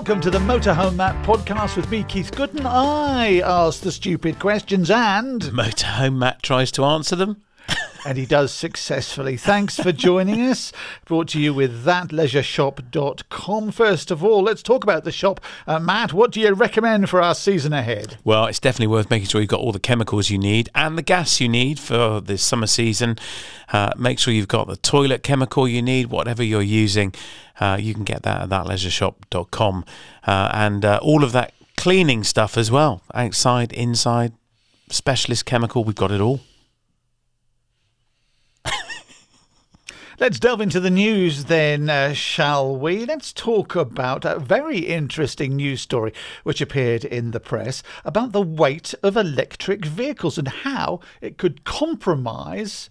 Welcome to the Motorhome Matt podcast with me, Keith Gooden. I ask the stupid questions and. Motorhome Matt tries to answer them. And he does successfully. Thanks for joining us. Brought to you with thatleisureshop.com. First of all, let's talk about the shop. Uh, Matt, what do you recommend for our season ahead? Well, it's definitely worth making sure you've got all the chemicals you need and the gas you need for this summer season. Uh, make sure you've got the toilet chemical you need, whatever you're using. Uh, you can get that at thatleisureshop.com. Uh, and uh, all of that cleaning stuff as well, outside, inside, specialist chemical, we've got it all. Let's delve into the news then, uh, shall we? Let's talk about a very interesting news story which appeared in the press about the weight of electric vehicles and how it could compromise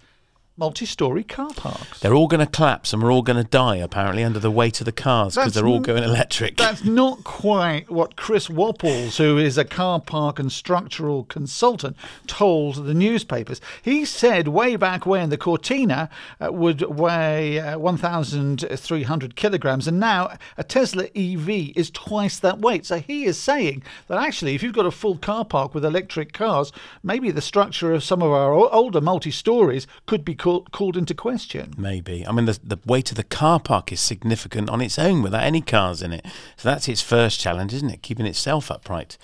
multi-story car parks. They're all going to collapse and we're all going to die apparently under the weight of the cars because they're all going electric. That's not quite what Chris Wapples, who is a car park and structural consultant, told the newspapers. He said way back when the Cortina uh, would weigh uh, 1,300 kilograms, and now a Tesla EV is twice that weight. So he is saying that actually, if you've got a full car park with electric cars, maybe the structure of some of our older multi-stories could be call, called into question. Maybe. I mean, the, the weight of the car park is significant on its own without any cars in it. So that's its first challenge, isn't it? Keeping itself upright.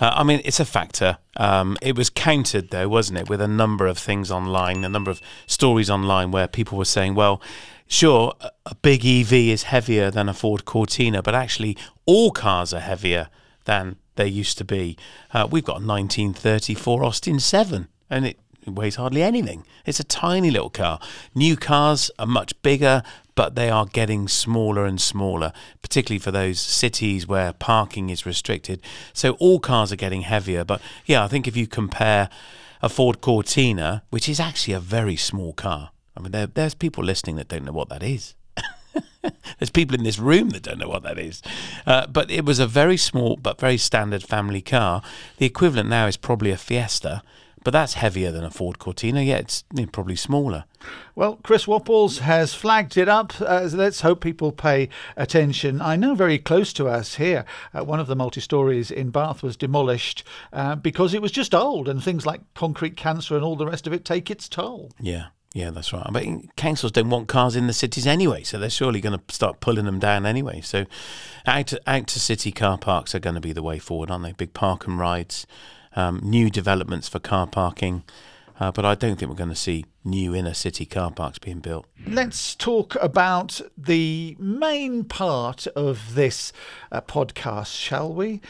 Uh, I mean, it's a factor. Um, it was countered, though, wasn't it, with a number of things online, a number of stories online where people were saying, well, sure, a big EV is heavier than a Ford Cortina, but actually all cars are heavier than they used to be. Uh, we've got a 1934 Austin 7, and it it weighs hardly anything. It's a tiny little car. New cars are much bigger, but they are getting smaller and smaller, particularly for those cities where parking is restricted. So all cars are getting heavier. But yeah, I think if you compare a Ford Cortina, which is actually a very small car, I mean, there, there's people listening that don't know what that is. There's people in this room that don't know what that is. Uh, but it was a very small but very standard family car. The equivalent now is probably a Fiesta, but that's heavier than a Ford Cortina. Yeah, it's probably smaller. Well, Chris Wapples has flagged it up. Uh, let's hope people pay attention. I know very close to us here, uh, one of the multi stories in Bath was demolished uh, because it was just old, and things like concrete cancer and all the rest of it take its toll. Yeah. Yeah, that's right. But councils don't want cars in the cities anyway, so they're surely going to start pulling them down anyway. So, out to, out to city car parks are going to be the way forward, aren't they? Big park and rides, um, new developments for car parking. Uh, but I don't think we're going to see new inner city car parks being built. Let's talk about the main part of this uh, podcast, shall we?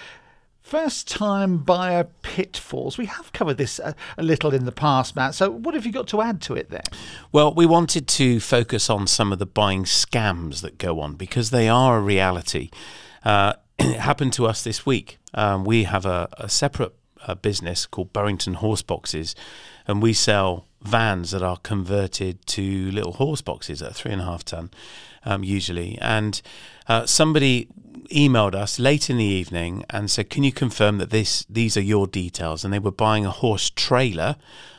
First time buyer pitfalls. We have covered this a, a, little in the past, Matt. So, what have you got to add to it there? Well, we wanted to focus on some of the buying scams that go on because they are a reality. Uh, it happened to us this week. Um, we have a, a separate uh, business called Burrington Horse Boxes, and we sell vans that are converted to little horse boxes at three and a half ton, um, usually. And uh, somebody emailed us late in the evening and said, "Can you confirm that this these are your details?" And they were buying a horse trailer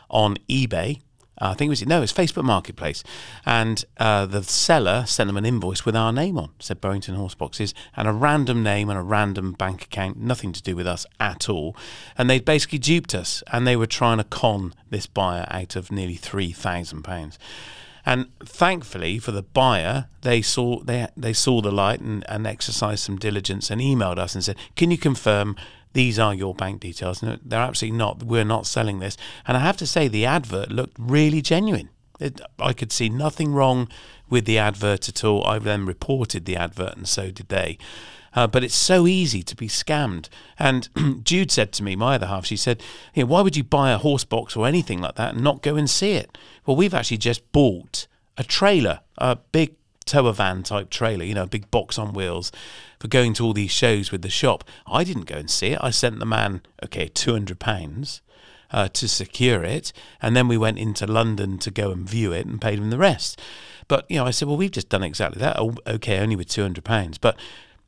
on eBay. Uh, I think it was no, it was Facebook Marketplace, and uh, the seller sent them an invoice with our name on, said Burrington Horse Boxes, and a random name and a random bank account, nothing to do with us at all. And they basically duped us, and they were trying to con this buyer out of nearly three thousand pounds. And thankfully for the buyer, they saw they they saw the light and, and exercised some diligence and emailed us and said, "Can you confirm these are your bank details?" And they're absolutely not. We're not selling this. And I have to say, the advert looked really genuine. It, I could see nothing wrong with the advert at all. I then reported the advert, and so did they. Uh, but it's so easy to be scammed. And Jude said to me, my other half, she said, why would you buy a horse box or anything like that and not go and see it? Well, we've actually just bought a trailer, a big tower van type trailer, you know, a big box on wheels for going to all these shows with the shop. I didn't go and see it. I sent the man, okay, £200 uh, to secure it. And then we went into London to go and view it and paid him the rest. But, you know, I said, well, we've just done exactly that. Oh, okay, only with £200. But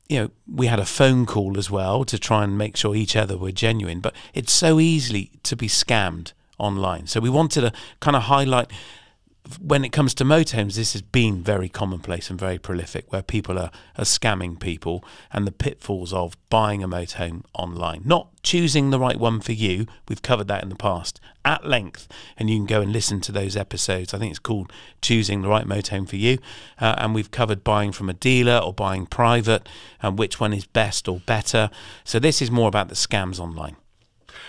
you know, we had a phone call as well to try and make sure each other were genuine. But it's so easily to be scammed online. So we wanted to kind of highlight when it comes to motorhomes, this has been very commonplace and very prolific, where people are, are scamming people and the pitfalls of buying a motorhome online, not choosing the right one for you. We've covered that in the past at length, and you can go and listen to those episodes. I think it's called Choosing the Right Motorhome for You, uh, and we've covered buying from a dealer or buying private, and which one is best or better. So this is more about the scams online.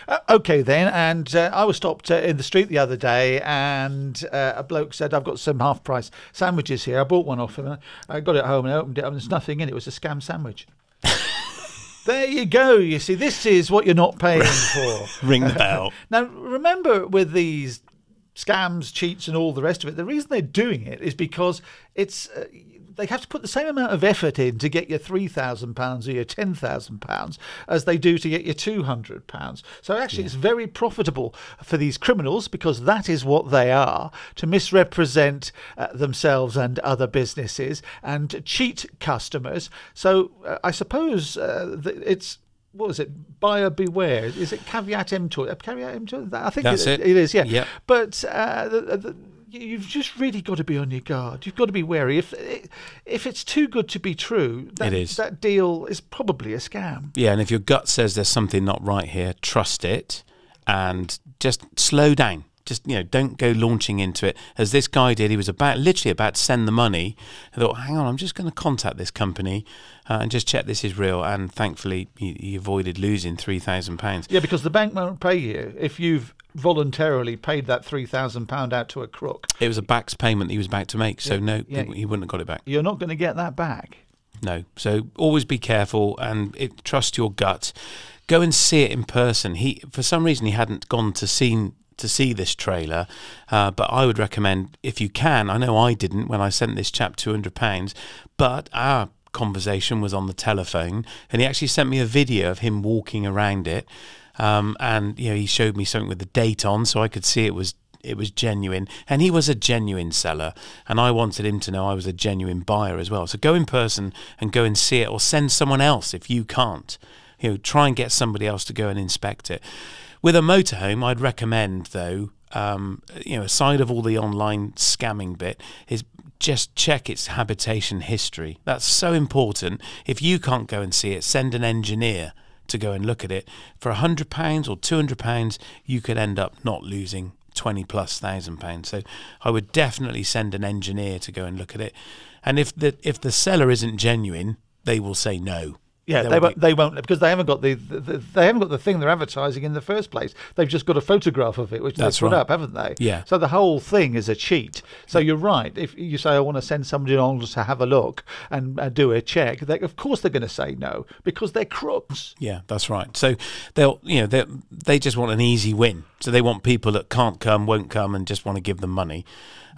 Uh, okay, then. And uh, I was stopped uh, in the street the other day, and uh, a bloke said, I've got some half price sandwiches here. I bought one off him. I got it home and I opened it up, and there's nothing in it. It was a scam sandwich. There you go. You see, this is what you're not paying for. Ring the bell. now, remember with these scams, cheats, and all the rest of it, the reason they're doing it is because it's uh, they have to put the same amount of effort in to get your three thousand pounds or your ten thousand pounds as they do to get your two hundred pounds. So actually, yeah. it's very profitable for these criminals because that is what they are to misrepresent uh, themselves and other businesses and cheat customers. So uh, I suppose uh, it's what was it? Buyer beware. Is it caveat emptor? Caveat emptor. I think That's it, it. it is. Yeah. Yep. But uh, the, the, you've just really got to be on your guard. You've got to be wary. If if it's too good to be true, that, it is. that deal is probably a scam. Yeah, and if your gut says there's something not right here, trust it and just slow down. Just you know, don't go launching into it as this guy did. He was about literally about to send the money. I thought, hang on, I'm just going to contact this company uh, and just check this is real. And thankfully, he, he avoided losing three thousand pounds. Yeah, because the bank won't pay you if you've voluntarily paid that three thousand pound out to a crook. It was a BACS payment he was about to make, so yeah, no, yeah. he wouldn't have got it back. You're not going to get that back. No, so always be careful and it, trust your gut. Go and see it in person. He, for some reason, he hadn't gone to see to see this trailer, uh, but I would recommend if you can. I know I didn't when I sent this chap two hundred pounds, but our conversation was on the telephone, and he actually sent me a video of him walking around it. Um, and you know, he showed me something with the date on, so I could see it was it was genuine. And he was a genuine seller, and I wanted him to know I was a genuine buyer as well. So go in person and go and see it, or send someone else if you can't. You know, try and get somebody else to go and inspect it. With a motorhome, I'd recommend though, um, you know, aside of all the online scamming bit, is just check its habitation history. That's so important. If you can't go and see it, send an engineer to go and look at it. For £100 or £200, you could end up not losing 20 plus thousand pounds. So I would definitely send an engineer to go and look at it. And if the if the seller isn't genuine, they will say no. Yeah, they won't, be... they won't because they haven't got the, the, the, they haven't got the thing they're advertising in the first place. They've just got a photograph of it, which That's they put right. up, haven't they? Yeah. So the whole thing is a cheat. So you're right. If you say I want to send somebody on to have a look and uh, do a check, they, of course they're going to say no because they're crooks. Yeah, that's right. So they'll you know they they just want an easy win. So they want people that can't come, won't come, and just want to give them money.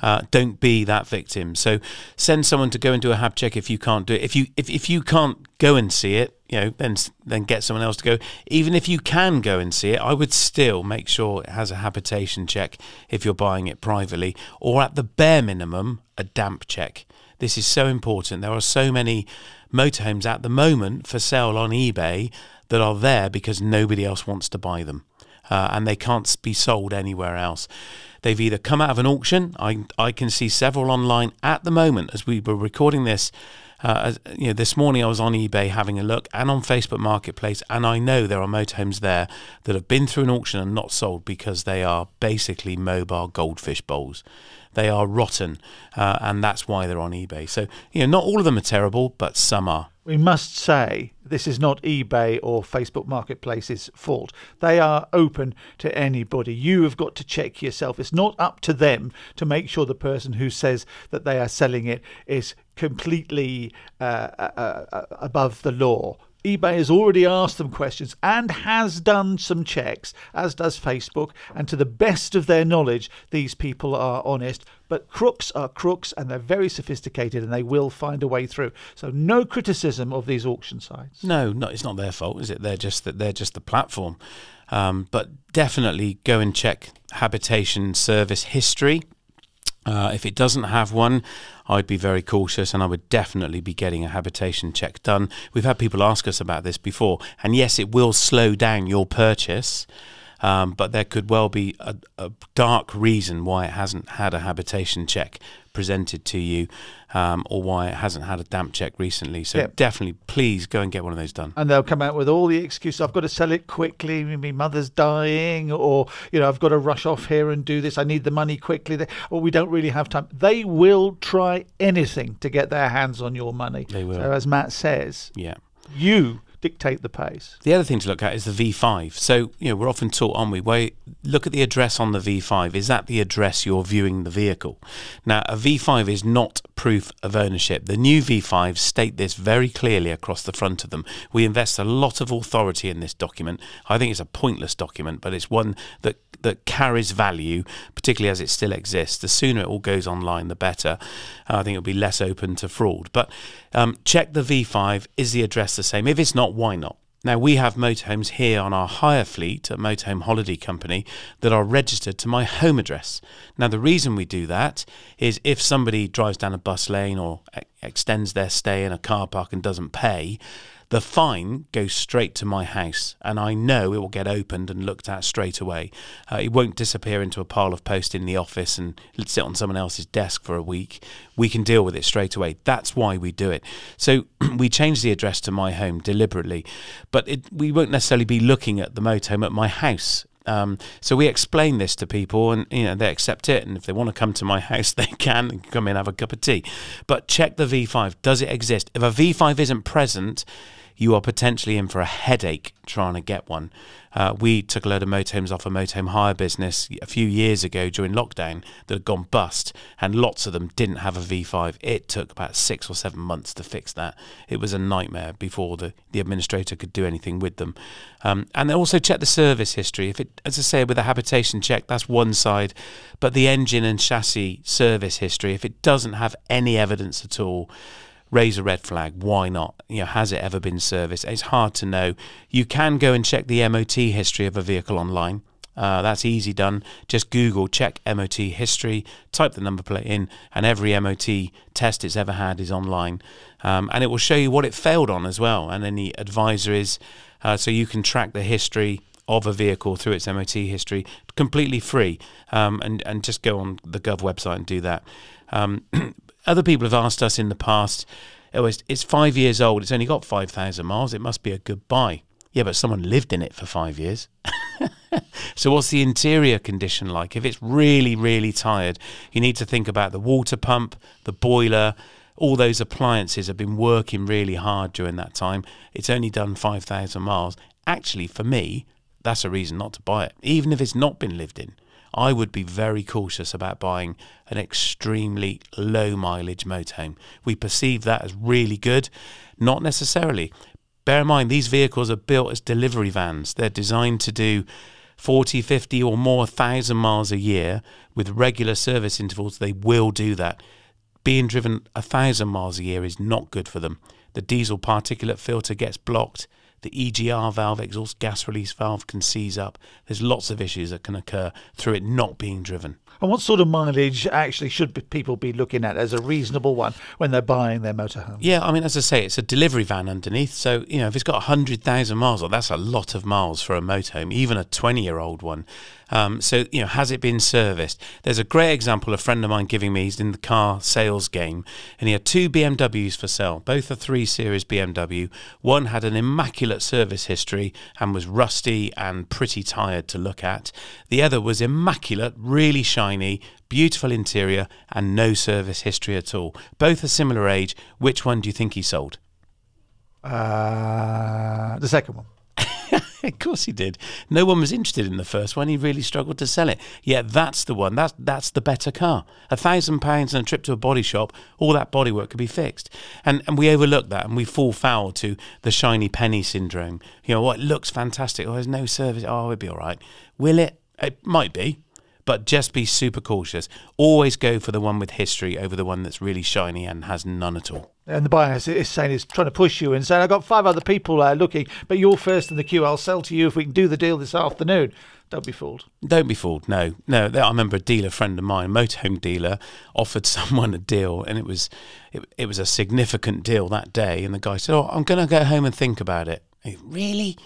Uh, don't be that victim. So send someone to go and do a hab check if you can't do it. If you if, if you can't go and see it, you know, then then get someone else to go. Even if you can go and see it, I would still make sure it has a habitation check if you're buying it privately, or at the bare minimum, a damp check. This is so important. There are so many motorhomes at the moment for sale on eBay that are there because nobody else wants to buy them, uh, and they can't be sold anywhere else. They've either come out of an auction. I I can see several online at the moment as we were recording this. Uh, you know, this morning I was on eBay having a look and on Facebook Marketplace, and I know there are motorhomes there that have been through an auction and not sold because they are basically mobile goldfish bowls. They are rotten, uh, and that's why they're on eBay. So, you know, not all of them are terrible, but some are we must say this is not eBay or Facebook Marketplace's fault. They are open to anybody. You have got to check yourself. It's not up to them to make sure the person who says that they are selling it is completely uh, uh, uh, uh above the law eBay has already asked them questions and has done some checks, as does Facebook. And to the best of their knowledge, these people are honest. But crooks are crooks and they're very sophisticated and they will find a way through. So no criticism of these auction sites. No, no, it's not their fault, is it? They're just that they're just the platform. Um, but definitely go and check habitation service history. Uh, if it doesn't have one, I'd be very cautious and I would definitely be getting a habitation check done. We've had people ask us about this before, and yes, it will slow down your purchase. um, but there could well be a, a, dark reason why it hasn't had a habitation check presented to you, um, or why it hasn't had a damp check recently. So Yep. definitely, please go and get one of those done. and they'll come out with all the excuses. I've got to sell it quickly. My mother's dying, or you know, I've got to rush off here and do this. I need the money quickly. Or we don't really have time. They will try anything to get their hands on your money. They will. So as Matt says, Yeah. you dictate the pace. The other thing to look at is the V5. So, you know, we're often taught, aren't we? Wait, look at the address on the V5. Is that the address you're viewing the vehicle? Now, a V5 is not proof of ownership. The new V5s state this very clearly across the front of them. We invest a lot of authority in this document. I think it's a pointless document, but it's one that that carries value, particularly as it still exists. The sooner it all goes online, the better. I think it'll be less open to fraud. But um, check the V5. Is the address the same? If it's not, why not? Now, we have motorhomes here on our hire fleet at Motorhome Holiday Company that are registered to my home address. Now, the reason we do that is if somebody drives down a bus lane or extends their stay in a car park and doesn't pay, the fine goes straight to my house and I know it will get opened and looked at straight away. Uh, it won't disappear into a pile of post in the office and sit on someone else's desk for a week. We can deal with it straight away. That's why we do it. So we change the address to my home deliberately, but it, we won't necessarily be looking at the motorhome at my house. Um, so we explain this to people, and you know they accept it. And if they want to come to my house, they can come in and have a cup of tea. But check the V5. Does it exist? If a V5 isn't present, you are potentially in for a headache trying to get one. Uh, we took a load of motorhomes off a motorhome hire business a few years ago during lockdown that had gone bust, and lots of them didn't have a V5. It took about six or seven months to fix that. It was a nightmare before the, the administrator could do anything with them. Um, and then also check the service history. If it, as I say, with a habitation check, that's one side, but the engine and chassis service history, if it doesn't have any evidence at all, raise a red flag. Why not? You know, has it ever been serviced? It's hard to know. You can go and check the MOT history of a vehicle online. Uh, that's easy done. Just Google check MOT history, type the number plate in, and every MOT test it's ever had is online. Um, and it will show you what it failed on as well, and any advisories. Uh, so you can track the history of a vehicle through its MOT history completely free. Um, and, and just go on the Gov website and do that. Um, other people have asked us in the past, oh, it's, it's five years old, it's only got 5,000 miles, it must be a good buy. Yeah, but someone lived in it for five years. so, what's the interior condition like? If it's really, really tired, you need to think about the water pump, the boiler, all those appliances have been working really hard during that time. It's only done 5,000 miles. Actually, for me, that's a reason not to buy it, even if it's not been lived in. I would be very cautious about buying an extremely low mileage motorhome. We perceive that as really good, not necessarily. Bear in mind, these vehicles are built as delivery vans. They're designed to do 40, 50 or more thousand miles a year with regular service intervals. They will do that. Being driven a thousand miles a year is not good for them. The diesel particulate filter gets blocked. The EGR valve, exhaust gas release valve, can seize up. There's lots of issues that can occur through it not being driven. And what sort of mileage actually should be- people be looking at as a reasonable one when they're buying their motorhome? Yeah, I mean, as I say, it's a delivery van underneath. So, you know, if it's got 100,000 miles, that's a lot of miles for a motorhome, even a 20 year old one. Um, so, you know, has it been serviced? There's a great example a friend of mine giving me. He's in the car sales game, and he had two BMWs for sale, both a 3 Series BMW. One had an immaculate service history and was rusty and pretty tired to look at. The other was immaculate, really shiny, beautiful interior, and no service history at all. Both a similar age. Which one do you think he sold? Uh, the second one. of course he did. No one was interested in the first one. He really struggled to sell it. Yeah, that's the one. That's that's the better car. A thousand pounds and a trip to a body shop, all that bodywork could be fixed. And and we overlook that and we fall foul to the shiny penny syndrome. You know, what it looks fantastic. Oh, there's no service. Oh, it'll be all right. Will it? It might be. But just be super cautious. Always go for the one with history over the one that's really shiny and has none at all. And the buyer is- is saying is trying to push you and saying, I've got five other people uh, looking, but you're first in the queue. I'll sell to you if we can do the deal this afternoon. Don't be fooled. Don't be fooled. No, no. I remember a dealer friend of mine, a motorhome dealer, offered someone a deal, and it was it, it was a significant deal that day. And the guy said, "Oh, I'm going to go home and think about it." He, really?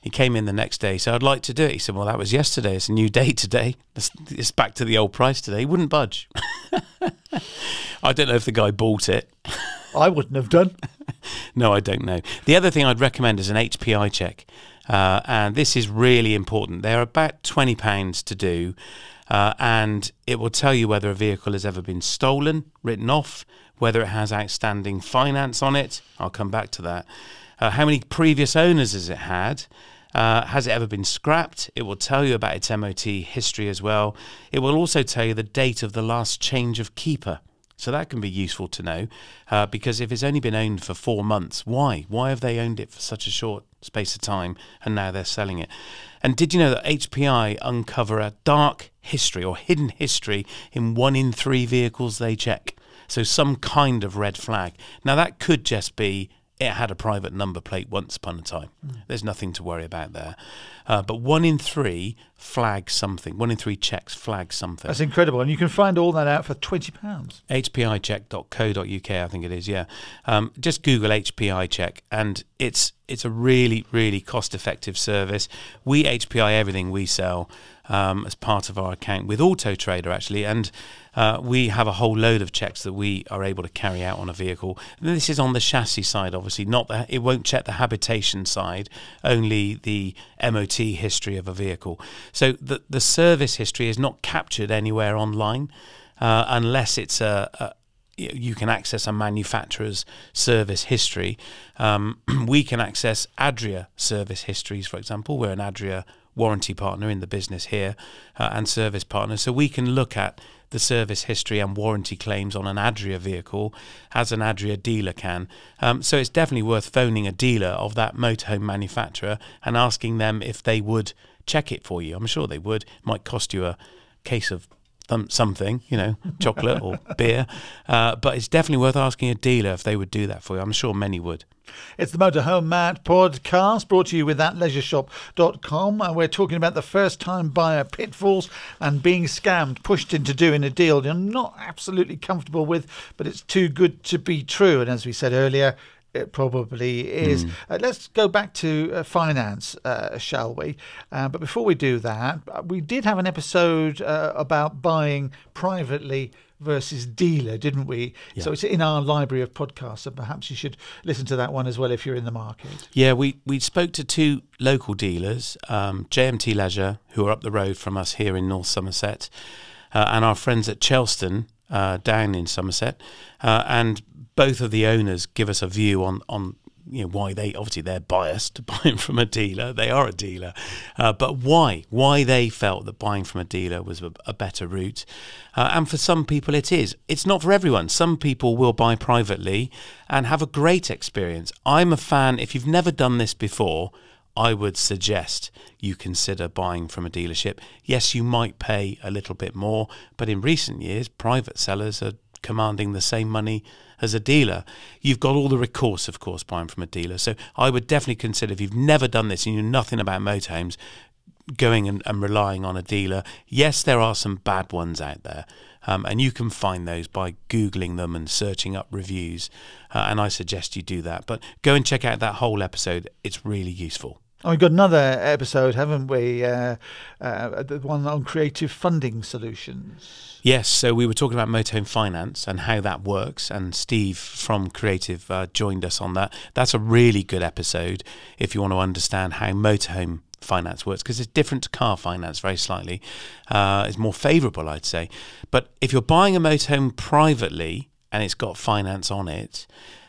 He came in the next day. So I'd like to do it. He said, Well, that was yesterday. It's a new day today. It's, it's back to the old price today. He wouldn't budge. I don't know if the guy bought it. I wouldn't have done. no, I don't know. The other thing I'd recommend is an HPI check. Uh, and this is really important. They're about £20 to do. Uh, and it will tell you whether a vehicle has ever been stolen, written off, whether it has outstanding finance on it. I'll come back to that. Uh, how many previous owners has it had? Uh, has it ever been scrapped? It will tell you about its MOT history as well. It will also tell you the date of the last change of keeper. So that can be useful to know uh, because if it's only been owned for four months, why? Why have they owned it for such a short space of time and now they're selling it? And did you know that HPI uncover a dark history or hidden history in one in three vehicles they check? So some kind of red flag. Now that could just be it had a private number plate once upon a time. Mm. There's nothing to worry about there. Uh, but one in three flags something. One in three checks flag something. That's incredible. And you can find all that out for £20. HPIcheck.co.uk, I think it is, yeah. Um, just Google HPI check, and it's it's a really, really cost effective service. We HPI everything we sell um, as part of our account with Auto Trader, actually. And uh, we have a whole load of checks that we are able to carry out on a vehicle. And this is on the chassis side, obviously. Not the, it won't check the habitation side, only the MOT history of a vehicle. So the the service history is not captured anywhere online uh, unless it's a, a you can access a manufacturer's service history. Um, we can access Adria service histories, for example. We're an Adria warranty partner in the business here uh, and service partner. So we can look at the service history and warranty claims on an Adria vehicle as an Adria dealer can. Um, so it's definitely worth phoning a dealer of that motorhome manufacturer and asking them if they would check it for you. I'm sure they would. It might cost you a case of something, you know, chocolate or beer. Uh, but it's definitely worth asking a dealer if they would do that for you. I'm sure many would. It's the Motorhome Matt podcast brought to you with thatleisureshop.com. And we're talking about the first time buyer pitfalls and being scammed, pushed into doing a deal you're not absolutely comfortable with, but it's too good to be true. And as we said earlier, it probably is. Mm. Uh, let's go back to uh, finance, uh, shall we? Uh, but before we do that, uh, we did have an episode uh, about buying privately versus dealer, didn't we? Yeah. So it's in our library of podcasts, and perhaps you should listen to that one as well if you're in the market. Yeah, we, we spoke to two local dealers, um, JMT Leisure, who are up the road from us here in North Somerset, uh, and our friends at Chelston uh, down in Somerset, uh, and both of the owners give us a view on on you know why they obviously they're biased to buying from a dealer. They are a dealer. Uh, but why? Why they felt that buying from a dealer was a, a better route. Uh, and for some people it is. It's not for everyone. Some people will buy privately and have a great experience. I'm a fan if you've never done this before I would suggest you consider buying from a dealership. Yes, you might pay a little bit more, but in recent years, private sellers are commanding the same money as a dealer. You've got all the recourse, of course, buying from a dealer. So I would definitely consider if you've never done this and you know nothing about motorhomes, going and, and relying on a dealer. Yes, there are some bad ones out there. Um, and you can find those by Googling them and searching up reviews. Uh, and I suggest you do that. But go and check out that whole episode, it's really useful. Oh, we've got another episode, haven't we? Uh, uh, the one on creative funding solutions. Yes, so we were talking about motorhome finance and how that works, and Steve from Creative uh, joined us on that. That's a really good episode if you want to understand how motorhome finance works because it's different to car finance very slightly. Uh, it's more favourable, I'd say. But if you're buying a motorhome privately and it's got finance on it,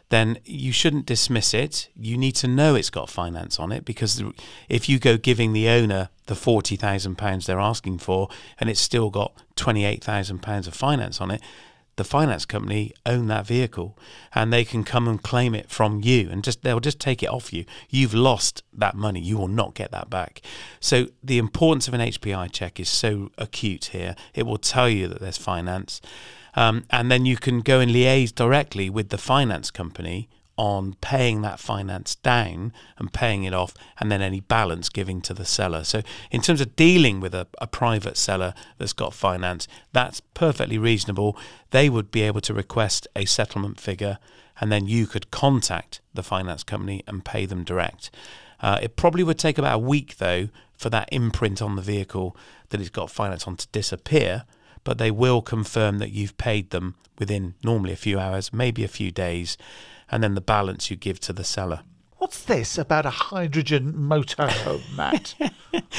then you shouldn't dismiss it. You need to know it's got finance on it because if you go giving the owner the £40,000 they're asking for and it's still got £28,000 of finance on it, the finance company own that vehicle and they can come and claim it from you and just they'll just take it off you. You've lost that money. You will not get that back. So the importance of an HPI check is so acute here. It will tell you that there's finance. Um, and then you can go and liaise directly with the finance company on paying that finance down and paying it off, and then any balance giving to the seller. So, in terms of dealing with a, a, private seller that's got finance, that's perfectly reasonable. They would be able to request a settlement figure, and then you could contact the finance company and pay them direct. Uh, it probably would take about a week, though, for that imprint on the vehicle that it's got finance on to disappear. But they will confirm that you've paid them within normally a few hours, maybe a few days, and then the balance you give to the seller. What's this about a hydrogen motorhome, Matt?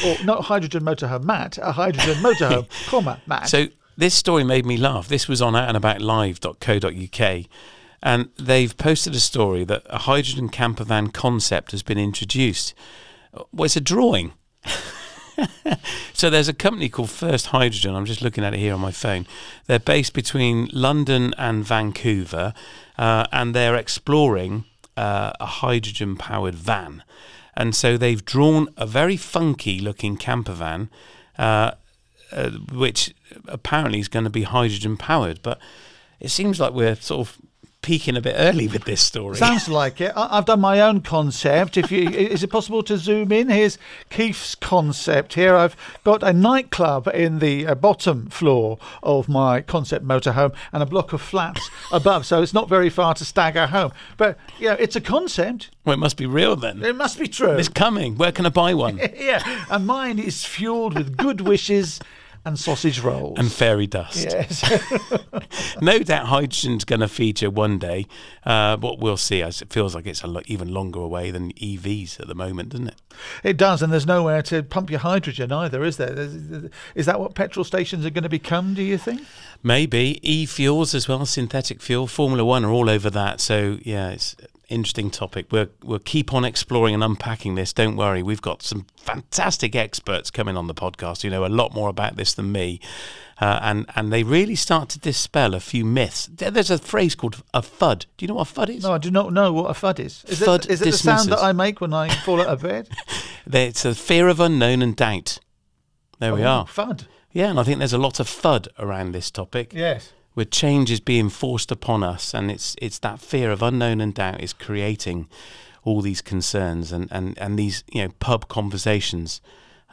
or not hydrogen motorhome, Matt, a hydrogen motorhome, comma, Matt. So this story made me laugh. This was on outandaboutlive.co.uk. And they've posted a story that a hydrogen camper van concept has been introduced. Well, it's a drawing. so there's a company called First Hydrogen. I'm just looking at it here on my phone. They're based between London and Vancouver, uh, and they're exploring uh, a hydrogen powered van. And so they've drawn a very funky looking camper van, uh, uh, which apparently is going to be hydrogen powered. But it seems like we're sort of peaking a bit early with this story. Sounds like it. I- I've done my own concept. If you, is it possible to zoom in? Here's Keith's concept. Here I've got a nightclub in the uh, bottom floor of my concept motorhome and a block of flats above, so it's not very far to stagger home. But yeah, it's a concept. Well, it must be real then. It must be true. It's coming. Where can I buy one? yeah, and mine is fueled with good wishes and sausage rolls. and fairy dust. yes. no doubt hydrogen's going to feature one day, uh, but we'll see. As it feels like it's a lot even longer away than EVs at the moment, doesn't it? It does, and there's nowhere to pump your hydrogen either, is there? Is that what petrol stations are going to become, do you think? Maybe e-fuels as well, synthetic fuel. Formula One are all over that. So yeah, it's interesting topic. We'll we'll keep on exploring and unpacking this. Don't worry, we've got some fantastic experts coming on the podcast who know a lot more about this than me. Uh, and and they really start to dispel a few myths. There's a phrase called a FUD. Do you know what a FUD is? No, I do not know what a FUD is. Is FUD it, is it the sound that. I make when I fall out of bed? It's a fear of unknown and doubt. There we Oh, are. FUD. Yeah, and I think there's a lot of FUD around this topic. Yes. Where change is being forced upon us, and it's it's that fear of unknown and doubt is creating all these concerns and and and these you know pub conversations.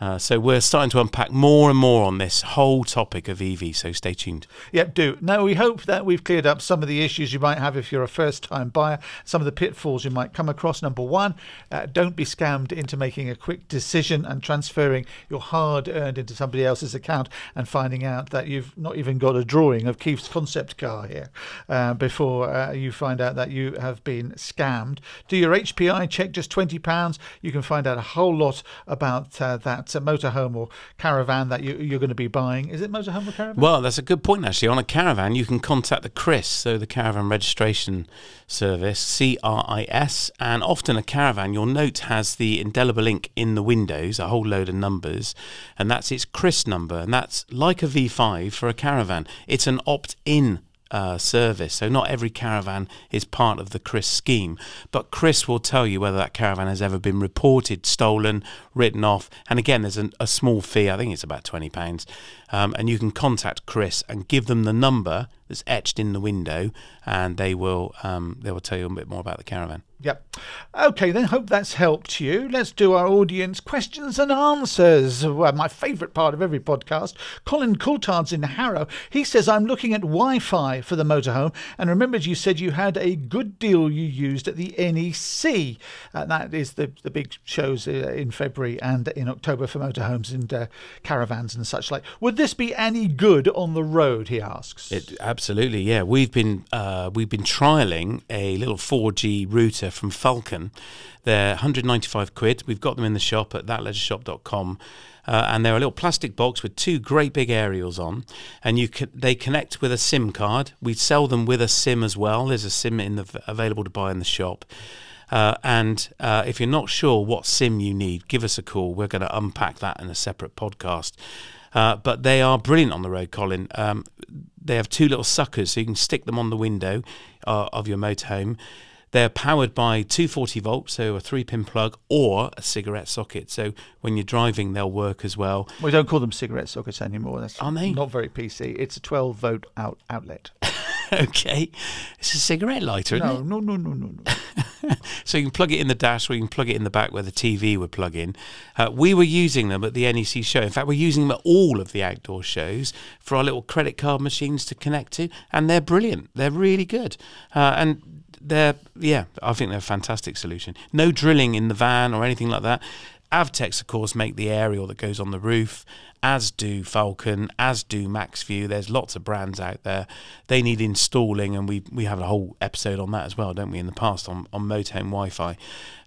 Uh, so we're starting to unpack more and more on this whole topic of EV. So stay tuned. Yep, do. Now, we hope that we've cleared up some of the issues you might have if you're a first time buyer, some of the pitfalls you might come across. Number one, uh, don't be scammed into making a quick decision and transferring your hard earned into somebody else's account and finding out that you've not even got a drawing of Keith's concept car here uh, before uh, you find out that you have been scammed. Do your HPI check, just £20. You can find out a whole lot about uh, that uh, motorhome or caravan that you, you're going to be buying. Is it motorhome or caravan? Well, that's a good point actually. On a caravan, you can contact the CRIS, so the Caravan Registration Service, CRIS, and often a caravan, your note has the indelible ink in the windows, a whole load of numbers, and that's its CRIS number, and that's like a V5 for a caravan. It's an opt-in uh, service. So not every caravan is part of the CRIS scheme, but CRIS will tell you whether that caravan has ever been reported, stolen, written off. And again, there's an, a small fee. I think it's about twenty pounds, um, and you can contact CRIS and give them the number that's etched in the window, and they will um, they will tell you a bit more about the caravan. Yep. Okay, then hope that's helped you. Let's do our audience questions and answers. Well, my favourite part of every podcast. Colin Coulthard's in Harrow. He says, I'm looking at Wi Fi for the motorhome and remembered you said you had a good deal you used at the NEC. Uh, that is the, the big shows uh, in February and in October for motorhomes and uh, caravans and such like. Would this be any good on the road? He asks. It absolutely, yeah. We've been uh, we've been trialing a little 4G router from Falcon. They're 195 quid. We've got them in the shop at thatleisureShop.com. Uh, and they're a little plastic box with two great big aerials on, and you can, they connect with a SIM card. We sell them with a SIM as well. There's a SIM in the, available to buy in the shop. Uh, and uh, if you're not sure what SIM you need, give us a call. We're going to unpack that in a separate podcast. Uh, but they are brilliant on the road, Colin. Um, they have two little suckers, so you can stick them on the window uh, of your motorhome. They're powered by 240 volts, so a three pin plug, or a cigarette socket. So when you're driving, they'll work as well. we don't call them cigarette sockets anymore. That's Are they? not very PC. It's a 12 volt out outlet. okay, it's a cigarette lighter, isn't it? No, no, no, no, no, no. So you can plug it in the dash or you can plug it in the back where the TV would plug in. Uh, we were using them at the NEC show. In fact, we're using them at all of the outdoor shows for our little credit card machines to connect to, and they're brilliant. They're really good. Uh, and they're yeah, I think they're a fantastic solution. No drilling in the van or anything like that. Avtex, of course, make the aerial that goes on the roof, as do Falcon, as do Maxview. There's lots of brands out there. They need installing, and we we have a whole episode on that as well, don't we? In the past on on motorhome Wi-Fi,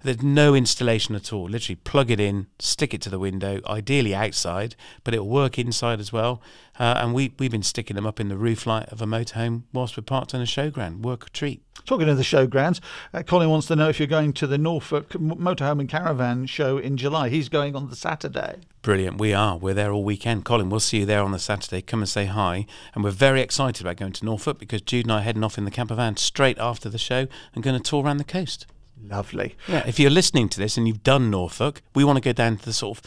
there's no installation at all. Literally plug it in, stick it to the window, ideally outside, but it'll work inside as well. Uh, and we we've been sticking them up in the roof light of a motorhome whilst we're parked on a showground. Work a treat. Talking of the showgrounds, uh, Colin wants to know if you're going to the Norfolk Motorhome and Caravan show in July. He's going on the Saturday. Brilliant. We are. We're there all weekend. Colin, we'll see you there on the Saturday. Come and say hi. And we're very excited about going to Norfolk because Jude and I are heading off in the camper van straight after the show and going to tour around the coast. Lovely. Yeah. If you're listening to this and you've done Norfolk, we want to go down to the sort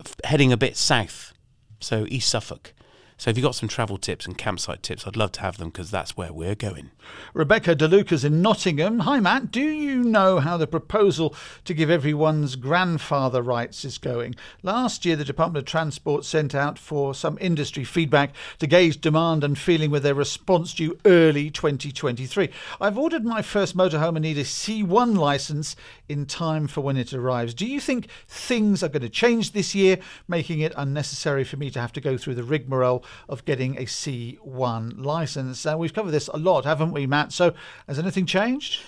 of heading a bit south, so East Suffolk. So if you've got some travel tips and campsite tips, I'd love to have them because that's where we're going. Rebecca DeLuca's in Nottingham. Hi, Matt. Do you know how the proposal to give everyone's grandfather rights is going? Last year, the Department of Transport sent out for some industry feedback to gauge demand and feeling with their response due early 2023. I've ordered my first motorhome and need a C1 license in time for when it arrives. Do you think things are going to change this year, making it unnecessary for me to have to go through the rigmarole of getting a C1 license. And we've covered this a lot, haven't we, Matt? So has anything changed?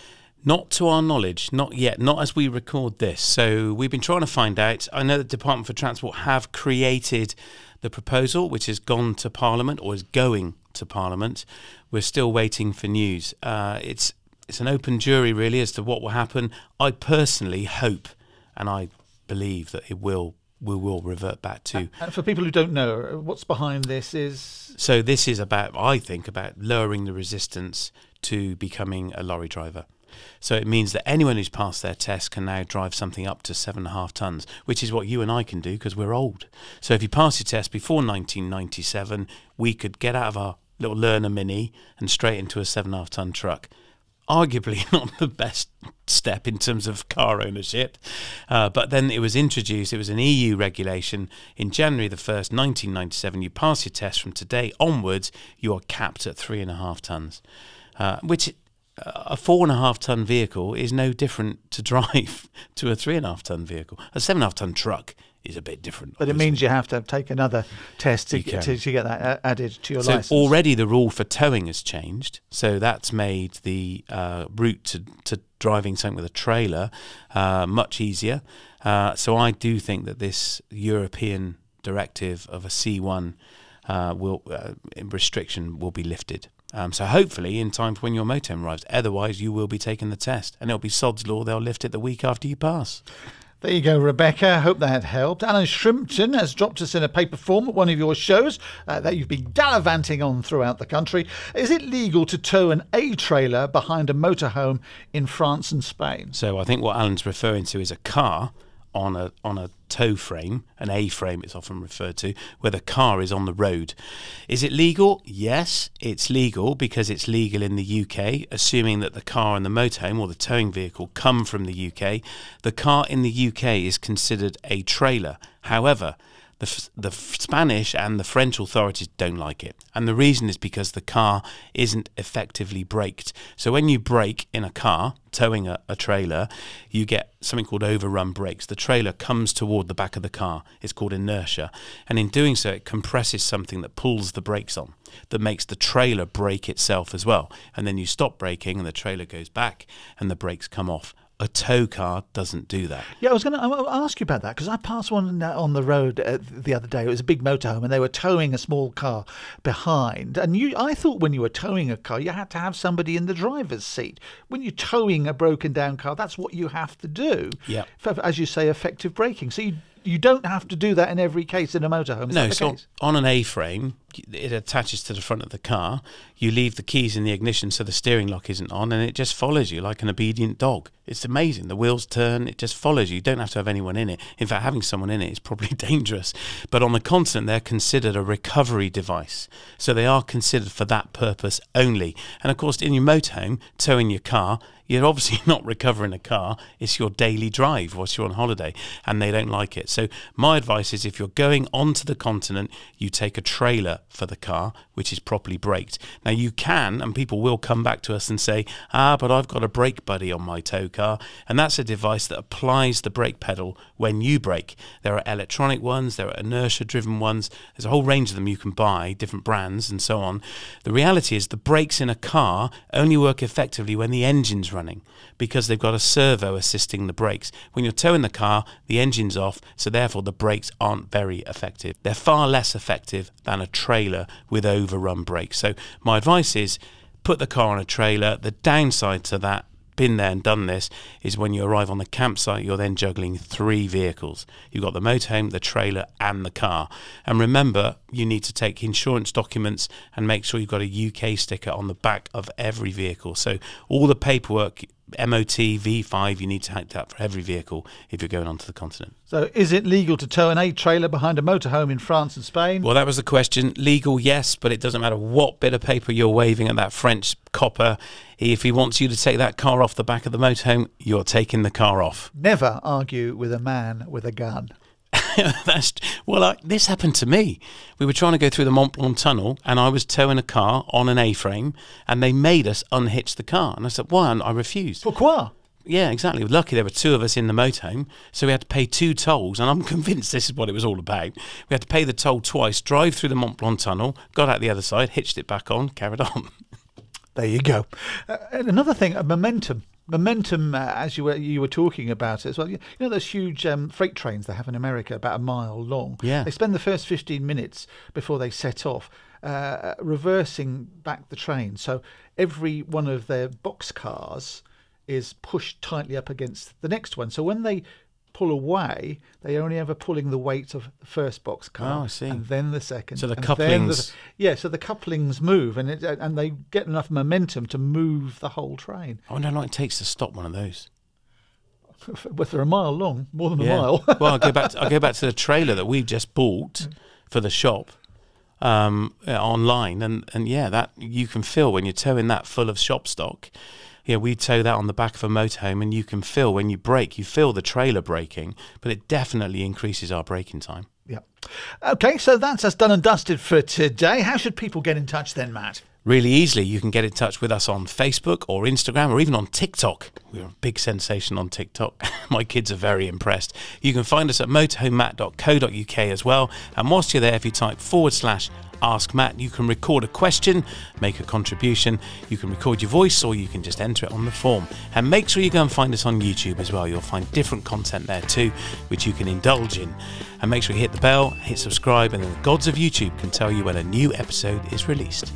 Not to our knowledge, not yet, not as we record this. So we've been trying to find out. I know the Department for Transport have created the proposal, which has gone to Parliament or is going to Parliament. We're still waiting for news. Uh, it's it's an open jury really as to what will happen. I personally hope, and I believe that it will we will revert back to. And for people who don't know, what's behind this is. So this is about, I think, about lowering the resistance to becoming a lorry driver. So it means that anyone who's passed their test can now drive something up to seven and a half tons, which is what you and I can do because we're old. So if you pass your test before 1997, we could get out of our little learner mini and straight into a seven and a half ton truck arguably not the best step in terms of car ownership. Uh, but then it was introduced, it was an EU regulation in January the 1st, 1997. You pass your test from today onwards, you are capped at three and a half tonnes, uh, which uh, a four and a half ton vehicle is no different to drive to a three and a half ton vehicle. A seven and a half ton truck is a bit different. But it means you have to take another test to, to, to, get that added to your so license. already the rule for towing has changed. So that's made the uh, route to, to driving something with a trailer uh, much easier. Uh, so I do think that this European directive of a C1 uh, will uh, restriction will be lifted. Um, so hopefully in time for when your motem arrives. Otherwise, you will be taking the test, and it'll be sod's law. They'll lift it the week after you pass. There you go, Rebecca. Hope that helped. Alan Shrimpton has dropped us in a paper form at one of your shows uh, that you've been gallivanting on throughout the country. Is it legal to tow an A trailer behind a motorhome in France and Spain? So I think what Alan's referring to is a car on a on a tow frame, an A frame it's often referred to, where the car is on the road. Is it legal? Yes, it's legal because it's legal in the UK, assuming that the car and the motorhome or the towing vehicle come from the UK. The car in the UK is considered a trailer. However, the, the Spanish and the French authorities don't like it. And the reason is because the car isn't effectively braked. So when you brake in a car, towing a, a, trailer, you get something called overrun brakes. The trailer comes toward the back of the car. It's called inertia. And in doing so, it compresses something that pulls the brakes on, that makes the trailer brake itself as well. And then you stop braking and the trailer goes back and the brakes come off a tow car doesn't do that. Yeah, I was going to ask you about that because I passed one on the road uh, the other day. It was a big motorhome, and they were towing a small car behind. And you, I thought when you were towing a car, you had to have somebody in the driver's seat. When you're towing a broken down car, that's what you have to do. Yeah, as you say, effective braking. So you you don't have to do that in every case in a motorhome. Is no, so case? on an A-frame, it attaches to the front of the car. You leave the keys in the ignition so the steering lock isn't on, and it just follows you like an obedient dog. It's amazing. The wheels turn, it just follows you. You don't have to have anyone in it. In fact, having someone in it is probably dangerous. But on the continent, they're considered a recovery device. So they are considered for that purpose only. And of course, in your motorhome, towing your car, you're obviously not recovering a car. It's your daily drive whilst you're on holiday, and they don't like it. So my advice is if you're going onto the continent, you take a trailer for the car, which is properly braked. Now you can, and people will come back to us and say, ah, but I've got a brake buddy on my tow car, and that's a device that applies the brake pedal when you brake. There are electronic ones, there are inertia-driven ones. There's a whole range of them you can buy, different brands and so on. The reality is the brakes in a car only work effectively when the engine's running because they've got a servo assisting the brakes. When you're towing the car, the engine's off, so therefore the brakes aren't very effective. They're far less effective than a trailer with overrun brakes. So my advice is put the car on a trailer. The downside to that been there and done this is when you arrive on the campsite, you're then juggling three vehicles. You've got the motorhome, the trailer, and the car. And remember, you need to take insurance documents and make sure you've got a UK sticker on the back of every vehicle. So all the paperwork MOT V5 you need to have that for every vehicle if you're going onto the continent. So, is it legal to tow an A trailer behind a motorhome in France and Spain? Well, that was the question. Legal, yes, but it doesn't matter what bit of paper you're waving at that French copper. If he wants you to take that car off the back of the motorhome, you're taking the car off. Never argue with a man with a gun. That's well. I, this happened to me. We were trying to go through the Mont Blanc tunnel, and I was towing a car on an A-frame, and they made us unhitch the car. And I said, "Why?" And I refused. Pourquoi? Yeah, exactly. Lucky there were two of us in the motorhome, so we had to pay two tolls, and I'm convinced this is what it was all about. We had to pay the toll twice, drive through the Mont Blanc tunnel, got out the other side, hitched it back on, carried on. There you go. Uh, another thing, momentum momentum, uh, as you were you were talking about it as well. You know those huge um, freight trains they have in America, about a mile long. Yeah. They spend the first fifteen minutes before they set off. Uh, reversing back the train, so every one of their box cars is pushed tightly up against the next one. So when they pull away, they only ever pulling the weight of the first box car, oh, I see. and then the second. So the couplings, the, yeah, so the couplings move, and it, and they get enough momentum to move the whole train. I wonder how long it takes to stop one of those. But they're a mile long, more than yeah. a mile. well, I'll go back. To, I'll go back to the trailer that we've just bought for the shop um, online, and and yeah, that you can feel when you're towing that full of shop stock yeah, we tow that on the back of a motorhome, and you can feel when you brake, you feel the trailer braking, but it definitely increases our braking time. Yeah. Okay, so that's us done and dusted for today. How should people get in touch then, Matt? Really easily, you can get in touch with us on Facebook or Instagram or even on TikTok. We're a big sensation on TikTok. My kids are very impressed. You can find us at motorhomematt.co.uk as well. And whilst you're there, if you type forward slash Ask Matt. You can record a question, make a contribution, you can record your voice, or you can just enter it on the form. And make sure you go and find us on YouTube as well. You'll find different content there too, which you can indulge in. And make sure you hit the bell, hit subscribe, and then the gods of YouTube can tell you when a new episode is released.